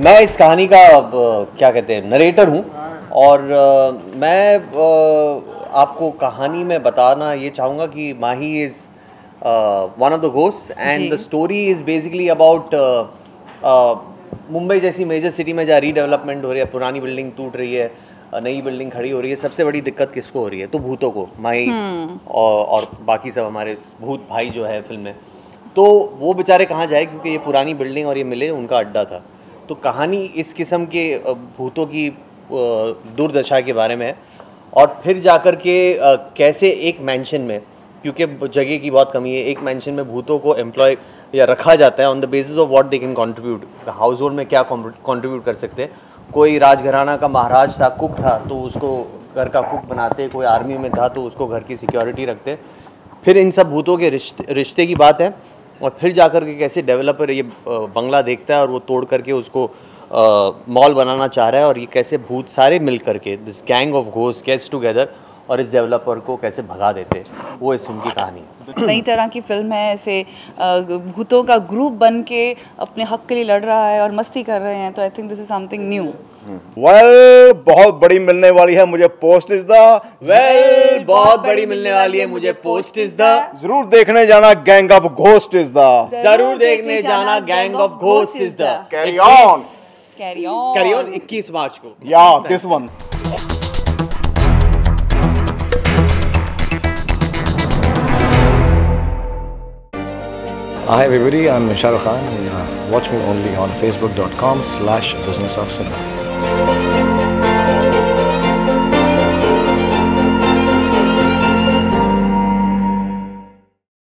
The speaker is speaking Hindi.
मैं इस कहानी का क्या कहते हैं नरेटर हूँ और मैं आपको कहानी में बताना ये चाहूँगा कि Mahi is one of the ghost and the story is basically about Mumbai जैसी मेजर सिटी में जहाँ रीडेवलपमेंट हो रही है पुरानी बिल्डिंग टूट रही है नई बिल्डिंग खड़ी हो रही है सबसे बड़ी दिक्कत किसको हो रही है? तो भूतों को माही और, और बाकी सब हमारे भूत भाई जो है फ़िल्म में। तो वो बेचारे कहाँ जाए? क्योंकि ये पुरानी बिल्डिंग और ये मिले उनका अड्डा था। तो कहानी इस किस्म के भूतों की दुर्दशा के बारे में है। और फिर जाकर के कैसे एक मैंशन में, क्योंकि जगह की बहुत कमी है, एक मैंशन में भूतों को एम्प्लॉय या रखा जाता है on the basis of what they can contribute household में क्या कंट्रीब्यूट कर सकते हैं? कोई राजघराना का महाराज था, कुक था तो उसको घर का कुक बनाते, कोई आर्मी में था तो उसको घर की सिक्योरिटी रखते। फिर इन सब भूतों के रिश्ते रिश्ते की बात है। और फिर जाकर के कैसे डेवलपर ये बंगला देखता है और वो तोड़ करके उसको मॉल बनाना चाह रहा है और ये कैसे भूत सारे मिल करके this gang of ghost gets together और इस डेवलपर को कैसे भगा देते वो इस फ़िल्म की कहानी है। नई तरह की फ़िल्म है ऐसे भूतों का ग्रुप बन के अपने हक के लिए लड़ रहा है और मस्ती कर रहे हैं तो I think this is something new well बहुत बड़ी मिलने वाली है मुझे पोस्ट इज़ द वेल बहुत बड़ी मिलने वाली है मुझे पोस्ट इज़ द ज़रूर देखने जाना gang of ghost is the ज़रूर देखने जाना gang of ghost is the carry on carry on carry on 21 मार्च को. या this one Hi everybody, I'm Shah Rukh Khan. Watch me only on facebook.com slash business of cinema. Música